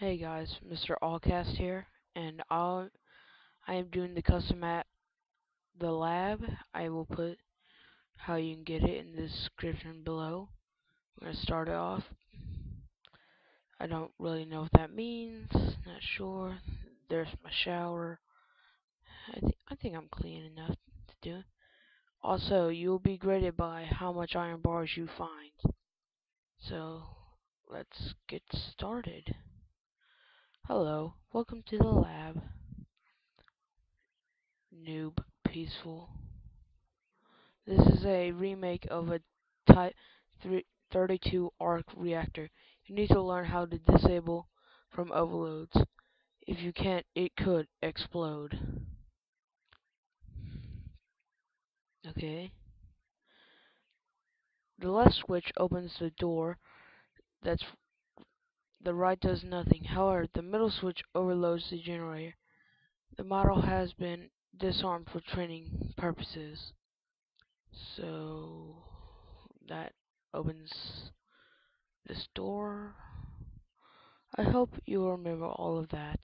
Hey guys, Mr. Allcast here, and I'll, I am doing the custom at the lab. I will put how you can get it in the description below. I'm going to start it off. I don't really know what that means, not sure. There's my shower. I, th I think I'm clean enough to do it. Also, you will be graded by how much iron bars you find. So, let's get started. Hello, welcome to the lab. Noob Peaceful. This is a remake of a Type 32 arc reactor. You need to learn how to disable from overloads. If you can't, it could explode. Okay. The left switch opens the door that's the right does nothing. However, the middle switch overloads the generator. The model has been disarmed for training purposes. So that opens this door. I hope you remember all of that.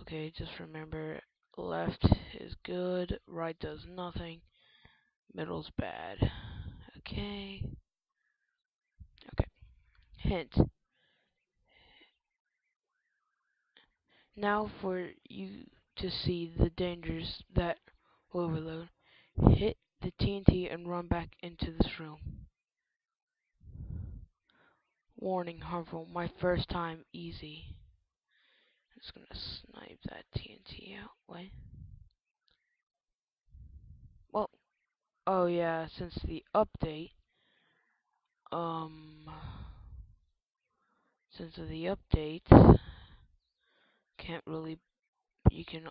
Okay, just remember left is good, right does nothing, middle's bad. Okay. Okay. Hint. Now for you to see the dangers that overload, hit the TNT and run back into this room. Warning, harmful. My first time, easy. I'm just gonna snipe that TNT out. Wait. Well, oh yeah, since the update, um, since the update, can't really, you can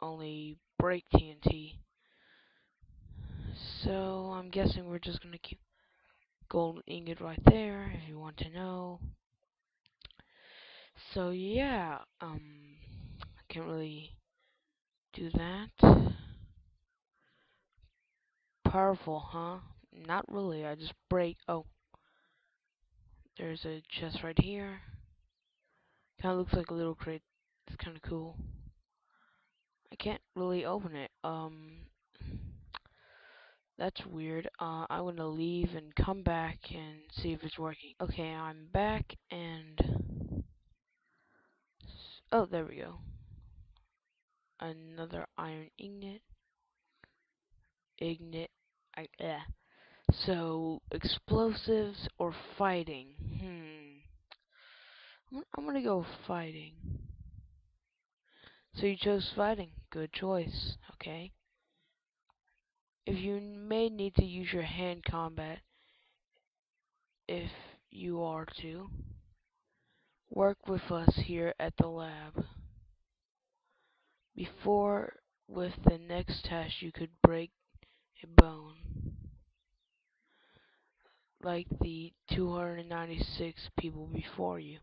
only break TNT. So I'm guessing we're just gonna keep golden ingot right there if you want to know. So yeah, um, I can't really do that. Powerful, huh? Not really, I just break, oh. There's a chest right here. Kinda looks like a little crate. It's kinda cool. I can't really open it. Um, that's weird. Uh, I'm gonna leave and come back and see if it's working. Okay, I'm back and... Oh, there we go. Another iron ingot. Ignite. I, yeah. So, explosives or fighting? Hmm. I'm gonna go fighting. So you chose fighting. Good choice. Okay. If you may need to use your hand combat, if you are to, work with us here at the lab. Before, with the next test, you could break a bone. Like the 296 people before you.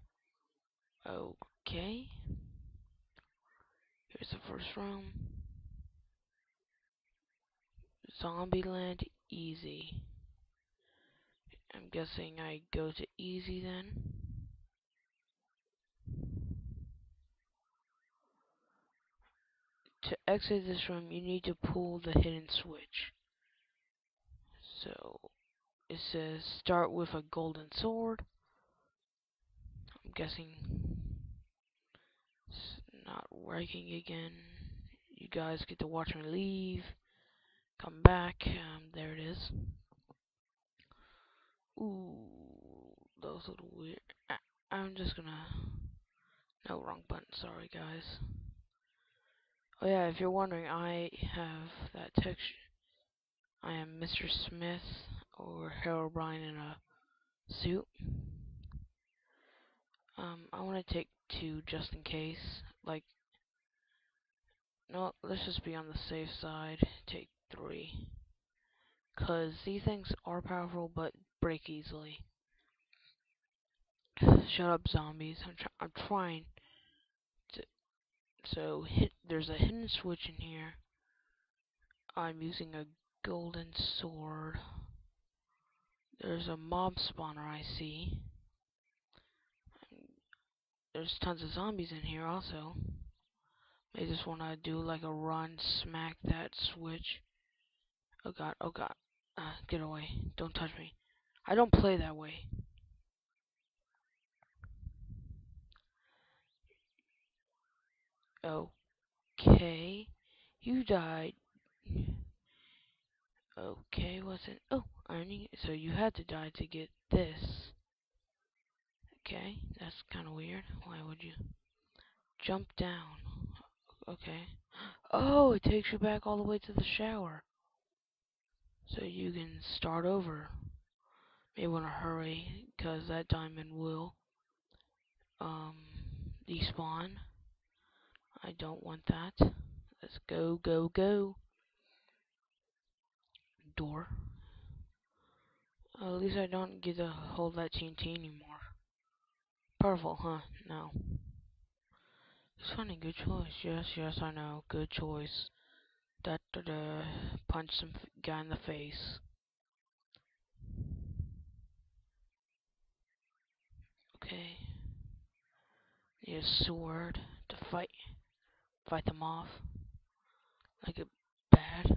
Okay. Here's the first room. Zombieland easy. I'm guessing I go to easy then. To exit this room, you need to pull the hidden switch. So, it says start with a golden sword. I'm guessing it's not working again. You guys get to watch me leave come back. Um, there it is. Ooh, those little weird. I, I'm just gonna. No, wrong button. Sorry, guys. Oh yeah, if you're wondering, I have that texture. I am Mr. Smith or Herobrine in a suit. Um, I want to take two just in case. Like, no, let's just be on the safe side. Take three. Because these things are powerful, but break easily. Shut up, zombies. I'm, I'm trying to... So, hit. there's a hidden switch in here. I'm using a golden sword. There's a mob spawner I see. There's tons of zombies in here also. They just want to do like a run, smack that switch. Oh god, oh god. Uh, get away. Don't touch me. I don't play that way. Okay. You died. Okay, what's it? Oh, Ernie. So you had to die to get this. Okay, that's kind of weird. Why would you jump down? Okay. Oh, it takes you back all the way to the shower. So you can start over. May want to hurry, because that diamond will um, despawn. I don't want that. Let's go, go, go. Door. at least I don't get to hold that TNT anymore. Purple, huh? No. It's funny, good choice. Yes, yes, I know. Good choice. Da da da. Punch some guy in the face. Okay. Need a sword to fight fight them off. Like a bad.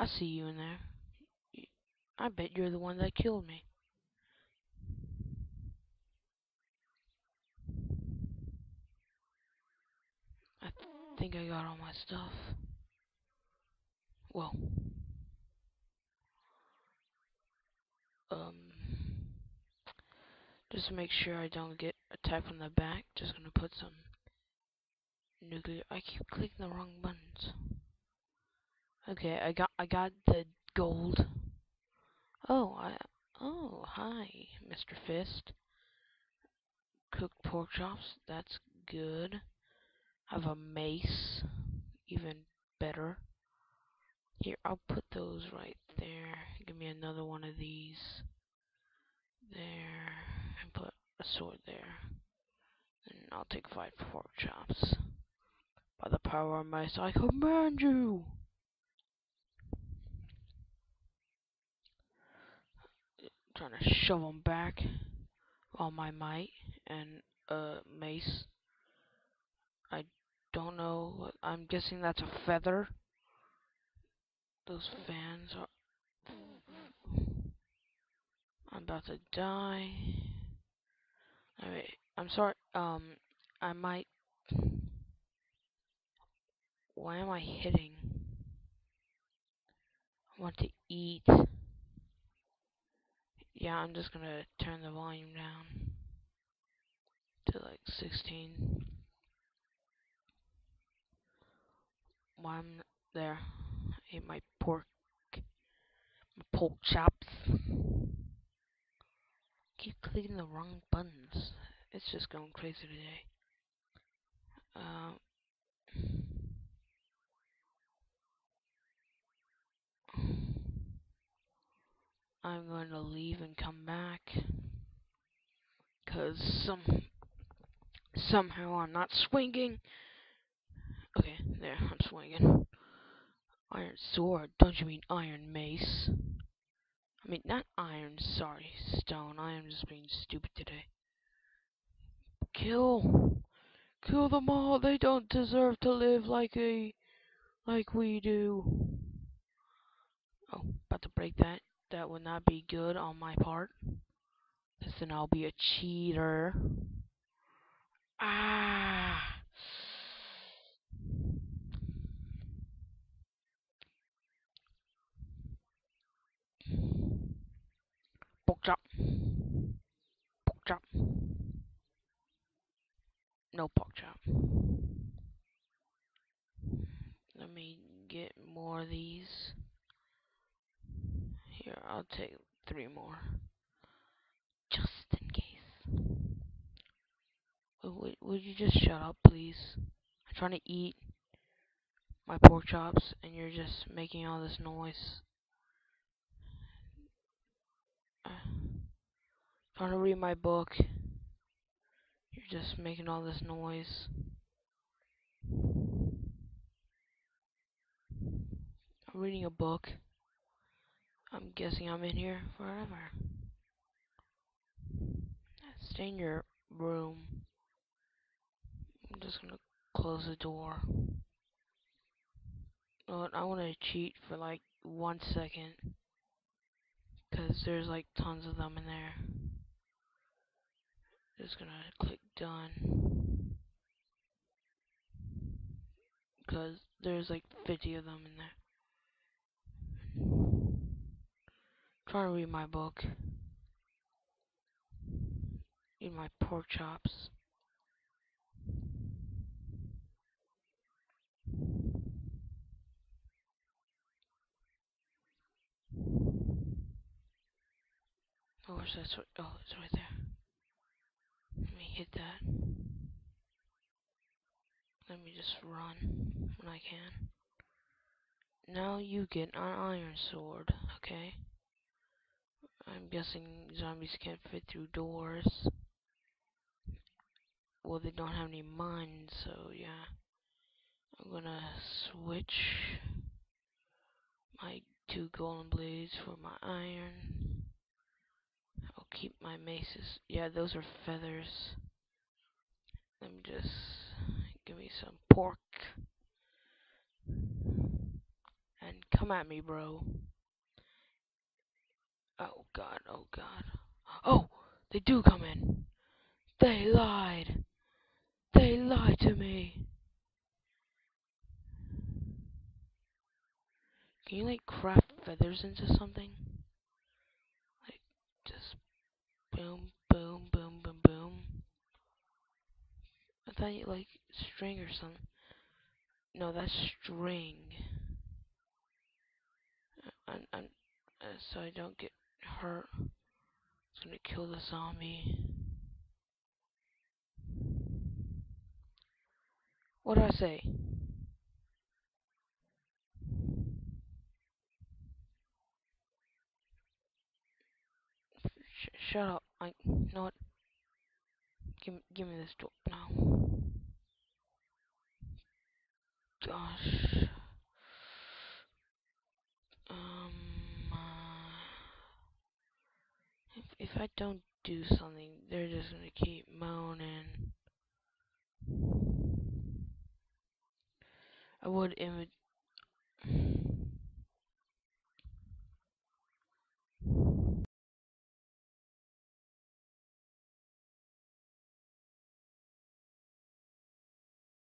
I see you in there. I bet you're the one that killed me. I think I got all my stuff. Well. Um. Just to make sure I don't get attacked from the back, just gonna put some nuclear. I keep clicking the wrong buttons. Okay, I got I got the gold. Oh, I oh hi, Mr. Fist. Cooked pork chops. That's good. Have a mace. Even better. Here, I'll put those right there. Give me another one of these. There. And put a sword there. And I'll take five pork chops. By the power of might, I command you! Trying to shove them back on my might and uh mace. Don't know. I'm guessing that's a feather. Those fans are. I'm about to die. Alright, I'm sorry. Um, I might why am I hitting? I want to eat. Yeah, I'm just gonna turn the volume down to like 16. I'm there, I ate my pork, my pork chops. Keep clicking the wrong buttons. It's just going crazy today. Um. I'm going to leave and come back. Because some, somehow I'm not swinging. Okay, there, I'm swinging. Iron sword, don't you mean iron mace? I mean, not iron, sorry, stone. I am just being stupid today. Kill! Kill them all! They don't deserve to live like a... like we do. Oh, about to break that that would not be good on my part. Because then I'll be a cheater. Ah! Pork chop. Pork chop. No pork chop. Let me get more of these. Here, I'll take three more. Just in case. Would, would you just shut up, please? I'm trying to eat my pork chops, and you're just making all this noise. Uh, trying to read my book. You're just making all this noise. I'm reading a book. I'm guessing I'm in here forever. Stay in your room. I'm just gonna close the door. Well, I want to cheat for like one second. Because there's like tons of them in there. Just gonna click done. Because there's like 50 of them in there. trying to read my book. Eat my pork chops. Oh, where's that? Oh, it's right there. Let me hit that. Let me just run when I can. Now you get an iron sword, okay? I'm guessing zombies can't fit through doors. Well, they don't have any mines, so yeah. I'm gonna switch my two golden blades for my iron. Keep my maces. Yeah, those are feathers. Let me just give me some pork. And come at me, bro. Oh god, oh god. Oh! They do come in! They lied! They lied to me! Can you like craft feathers into something? Thought you like string or something. No, that's string. And, and, uh, so I don't get hurt. It's gonna kill the zombie. What do I say? Sh shut up. I know what. Give give me this door now. Gosh. Um. Uh, if if I don't do something, they're just gonna keep moaning. I would image.